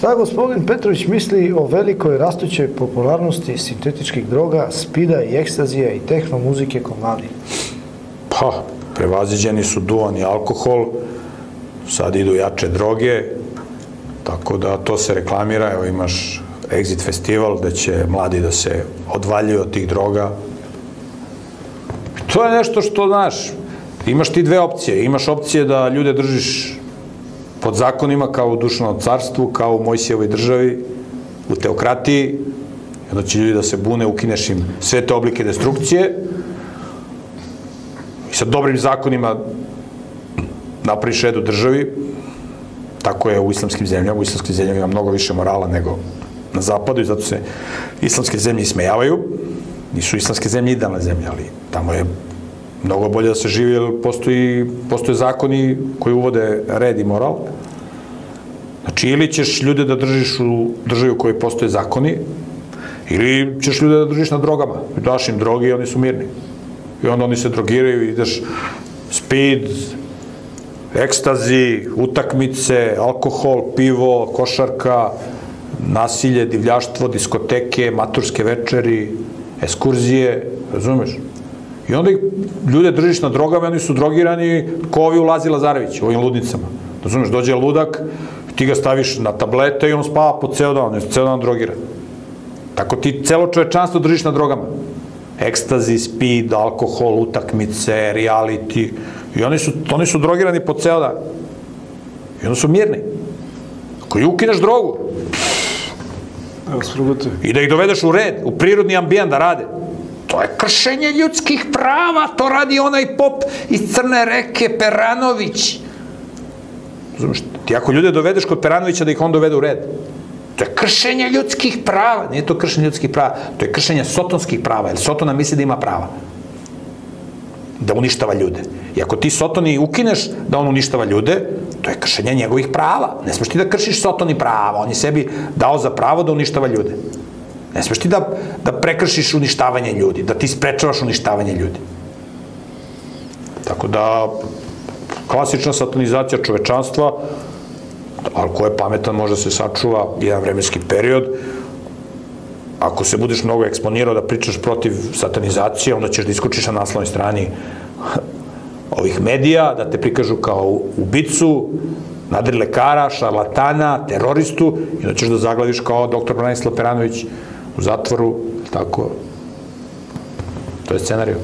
Šta gospodin Petrović misli o velikoj rastućoj popularnosti sintetičkih droga, spida i ekstazija i tehno muzike kod mladih? Pa, prevaziđeni su duvan i alkohol, sad idu jače droge, tako da to se reklamira, evo imaš Exit festival gde će mladi da se odvaljuju od tih droga. To je nešto što, znaš, imaš ti dve opcije. Imaš opcije da ljude držiš pod zakonima kao u dušnom carstvu, kao u Mojsijevoj državi, u teokratiji, onda će ljudi da se bune, ukineš im sve te oblike destrukcije. I sa dobrim zakonima napraviš red u državi, tako je u islamskim zemljama, u islamskim zemljama ima mnogo više morala nego na zapadu i zato se islamske zemlje ismejavaju. Nisu islamske zemlje idealne zemlje, ali tamo je mnogo bolje da se živi, jer postoji, postoje zakoni koji uvode red i moral. Znači, ili ćeš ljude da držiš u državi u kojoj postoje zakoni, ili ćeš ljude da držiš na drogama. Daš im drogi i oni su mirni. I onda oni se drogiraju ideš speed, ekstazi, utakmice, alkohol, pivo, košarka, nasilje, divljaštvo, diskoteke, maturske večeri, ekskurzije, razumeš? I onda ih ljude držiš na drogama, oni su drogirani ko ovi u Lazi Lazarević, u ovim ludnicama. Razumeš, dođe ludak, ti ga staviš na tablete i on spava po ceo dan, on je ceo dan drogiran. Tako ti celo čovečanstvo držiš na drogama. Ekstazi, speed, alkohol, utakmice, reality. I oni su, oni su drogirani po ceo dan. I onda su mirni. Ako i ukineš drogu, Evo, i da ih dovedeš u red, u prirodni ambijent da rade. To je kršenje ljudskih prava, to radi onaj pop iz Crne reke, Peranović. Razumeš, ti ako ljude dovedeš kod Peranovića da ih on dovede u red, to je kršenje ljudskih prava, nije to kršenje ljudskih prava, to je kršenje sotonskih prava, jer Sotona misli da ima prava. Da uništava ljude. I ako ti Sotoni ukineš da on uništava ljude, to je kršenje njegovih prava. Ne smeš ti da kršiš Sotoni prava, on je sebi dao za pravo da uništava ljude. Ne smeš ti da, da prekršiš uništavanje ljudi, da ti sprečavaš uništavanje ljudi. Tako da, klasična satanizacija čovečanstva, ali ko je pametan može se sačuva jedan vremenski period, ako se budeš mnogo eksponirao da pričaš protiv satanizacije, onda ćeš da iskučiš na naslovnoj strani ovih medija, da te prikažu kao ubicu, nadri lekara, šarlatana, teroristu, i onda ćeš da zaglaviš kao doktor Branislav Peranović u zatvoru, tako. To je scenariju.